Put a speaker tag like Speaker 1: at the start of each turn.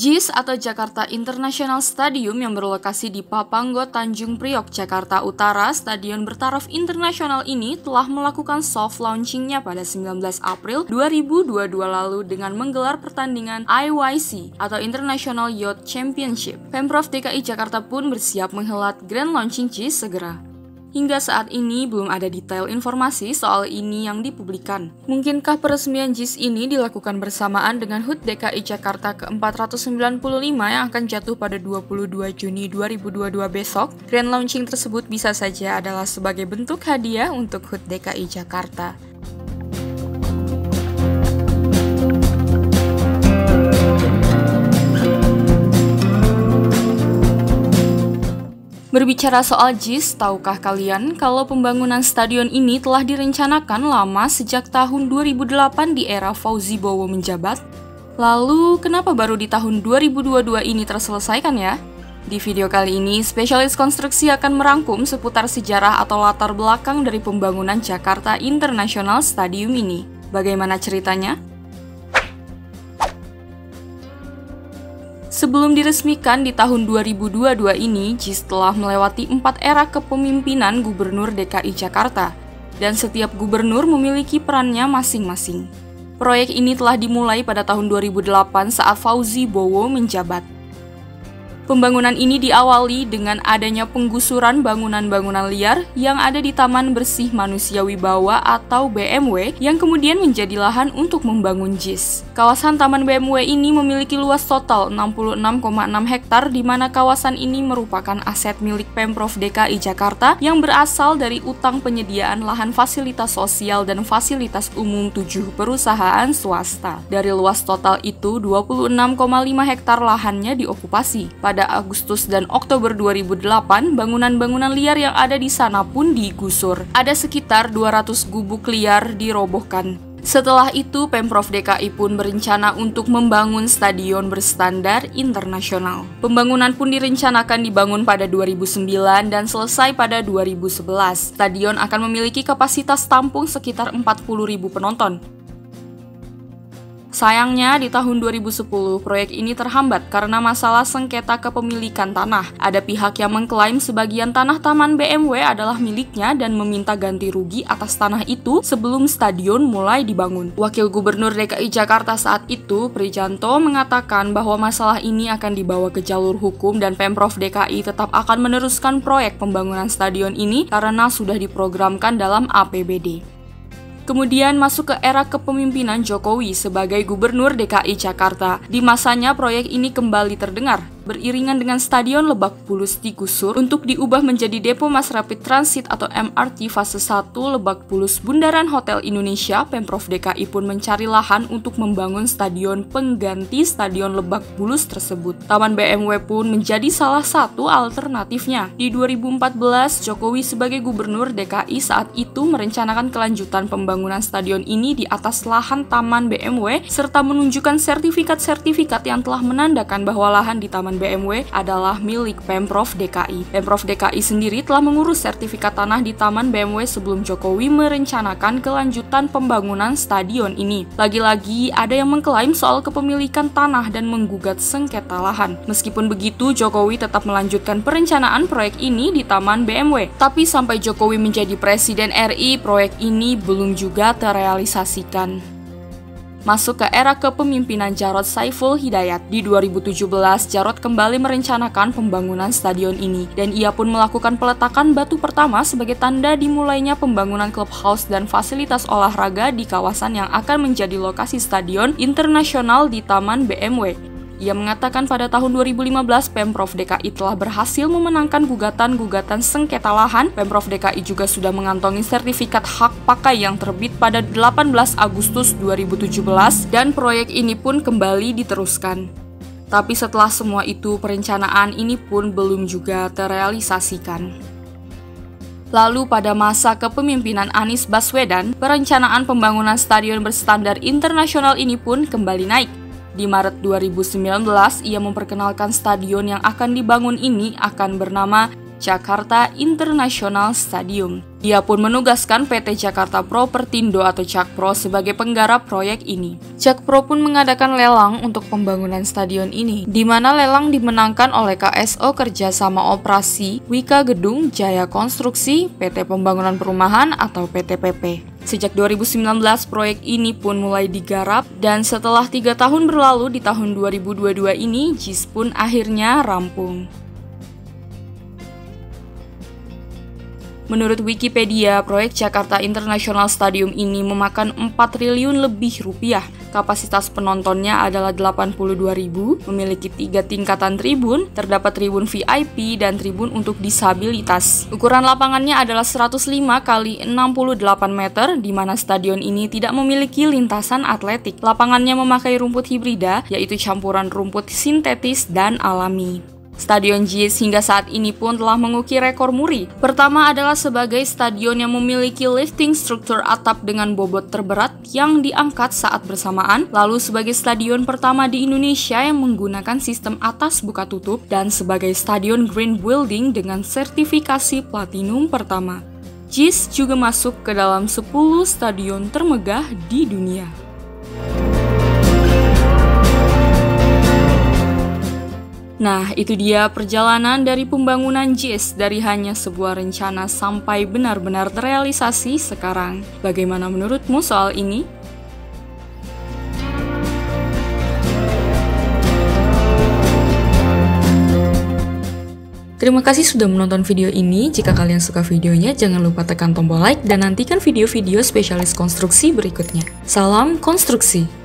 Speaker 1: JIS atau Jakarta International Stadium yang berlokasi di Papanggo, Tanjung Priok, Jakarta Utara, stadion bertaraf internasional ini telah melakukan soft launchingnya pada 19 April 2022 lalu dengan menggelar pertandingan IYC atau International Yacht Championship. Pemprov DKI Jakarta pun bersiap menghelat grand launching JIS segera. Hingga saat ini belum ada detail informasi soal ini yang dipublikan. Mungkinkah peresmian JIS ini dilakukan bersamaan dengan HUT DKI Jakarta ke-495 yang akan jatuh pada 22 Juni 2022 besok? Grand launching tersebut bisa saja adalah sebagai bentuk hadiah untuk HUT DKI Jakarta. Berbicara soal JIS, tahukah kalian kalau pembangunan stadion ini telah direncanakan lama sejak tahun 2008 di era Fauzi Bowo menjabat? Lalu, kenapa baru di tahun 2022 ini terselesaikan ya? Di video kali ini, spesialis konstruksi akan merangkum seputar sejarah atau latar belakang dari pembangunan Jakarta International Stadium ini. Bagaimana ceritanya? Sebelum diresmikan di tahun 2022 ini, JIS telah melewati empat era kepemimpinan Gubernur DKI Jakarta, dan setiap gubernur memiliki perannya masing-masing. Proyek ini telah dimulai pada tahun 2008 saat Fauzi Bowo menjabat. Pembangunan ini diawali dengan adanya penggusuran bangunan-bangunan liar yang ada di Taman Bersih Manusia Wibawa atau BMW yang kemudian menjadi lahan untuk membangun JIS. Kawasan Taman BMW ini memiliki luas total 66,6 hektar di mana kawasan ini merupakan aset milik Pemprov DKI Jakarta yang berasal dari utang penyediaan lahan fasilitas sosial dan fasilitas umum tujuh perusahaan swasta. Dari luas total itu, 26,5 hektar lahannya diokupasi. Pada pada Agustus dan Oktober 2008, bangunan-bangunan liar yang ada di sana pun digusur. Ada sekitar 200 gubuk liar dirobohkan. Setelah itu, Pemprov DKI pun berencana untuk membangun stadion berstandar internasional. Pembangunan pun direncanakan dibangun pada 2009 dan selesai pada 2011. Stadion akan memiliki kapasitas tampung sekitar 40.000 penonton. Sayangnya, di tahun 2010, proyek ini terhambat karena masalah sengketa kepemilikan tanah. Ada pihak yang mengklaim sebagian tanah taman BMW adalah miliknya dan meminta ganti rugi atas tanah itu sebelum stadion mulai dibangun. Wakil Gubernur DKI Jakarta saat itu, Prijanto, mengatakan bahwa masalah ini akan dibawa ke jalur hukum dan Pemprov DKI tetap akan meneruskan proyek pembangunan stadion ini karena sudah diprogramkan dalam APBD. Kemudian masuk ke era kepemimpinan Jokowi sebagai Gubernur DKI Jakarta. Di masanya proyek ini kembali terdengar beriringan dengan Stadion Lebak Bulus digusur untuk diubah menjadi depo Mass Rapid Transit atau MRT fase 1 Lebak Bulus Bundaran Hotel Indonesia, Pemprov DKI pun mencari lahan untuk membangun stadion pengganti Stadion Lebak Bulus tersebut. Taman BMW pun menjadi salah satu alternatifnya. Di 2014, Jokowi sebagai Gubernur DKI saat itu merencanakan kelanjutan pembangunan stadion ini di atas lahan Taman BMW serta menunjukkan sertifikat-sertifikat yang telah menandakan bahwa lahan di Taman BMW adalah milik Pemprov DKI. Pemprov DKI sendiri telah mengurus sertifikat tanah di Taman BMW sebelum Jokowi merencanakan kelanjutan pembangunan stadion ini. Lagi-lagi ada yang mengklaim soal kepemilikan tanah dan menggugat sengketa lahan. Meskipun begitu, Jokowi tetap melanjutkan perencanaan proyek ini di Taman BMW. Tapi sampai Jokowi menjadi Presiden RI, proyek ini belum juga terrealisasikan. Masuk ke era kepemimpinan Jarod Saiful Hidayat. Di 2017, Jarod kembali merencanakan pembangunan stadion ini, dan ia pun melakukan peletakan batu pertama sebagai tanda dimulainya pembangunan clubhouse dan fasilitas olahraga di kawasan yang akan menjadi lokasi stadion internasional di Taman BMW. Ia mengatakan pada tahun 2015 Pemprov DKI telah berhasil memenangkan gugatan-gugatan sengketa lahan. Pemprov DKI juga sudah mengantongi sertifikat hak pakai yang terbit pada 18 Agustus 2017 dan proyek ini pun kembali diteruskan. Tapi setelah semua itu, perencanaan ini pun belum juga terrealisasikan. Lalu pada masa kepemimpinan Anies Baswedan, perencanaan pembangunan stadion berstandar internasional ini pun kembali naik. Di Maret 2019, ia memperkenalkan stadion yang akan dibangun ini akan bernama Jakarta International Stadium. Ia pun menugaskan PT Jakarta Propertindo atau Jakpro sebagai penggarap proyek ini. Jakpro pun mengadakan lelang untuk pembangunan stadion ini, di mana lelang dimenangkan oleh KSO Kerjasama Operasi Wika Gedung Jaya Konstruksi PT Pembangunan Perumahan atau PTPP. Sejak 2019, proyek ini pun mulai digarap dan setelah tiga tahun berlalu di tahun 2022 ini, JIS pun akhirnya rampung. Menurut Wikipedia, proyek Jakarta International Stadium ini memakan 4 triliun lebih rupiah. Kapasitas penontonnya adalah 82 ribu, memiliki tiga tingkatan tribun, terdapat tribun VIP dan tribun untuk disabilitas. Ukuran lapangannya adalah 105 kali 68 meter, di mana stadion ini tidak memiliki lintasan atletik. Lapangannya memakai rumput hibrida, yaitu campuran rumput sintetis dan alami. Stadion JIS hingga saat ini pun telah mengukir rekor muri. Pertama adalah sebagai stadion yang memiliki lifting struktur atap dengan bobot terberat yang diangkat saat bersamaan, lalu sebagai stadion pertama di Indonesia yang menggunakan sistem atas buka tutup, dan sebagai stadion green building dengan sertifikasi platinum pertama. JIS juga masuk ke dalam 10 stadion termegah di dunia. Nah, itu dia perjalanan dari pembangunan JIS dari hanya sebuah rencana sampai benar-benar terrealisasi sekarang. Bagaimana menurutmu soal ini? Terima kasih sudah menonton video ini. Jika kalian suka videonya, jangan lupa tekan tombol like dan nantikan video-video spesialis konstruksi berikutnya. Salam konstruksi!